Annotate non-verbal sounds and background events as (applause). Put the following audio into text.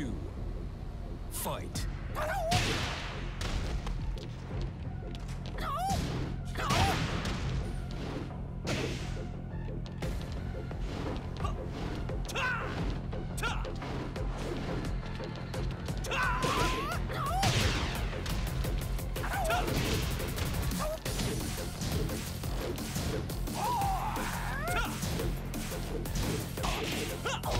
Two. Fight. KO. (laughs)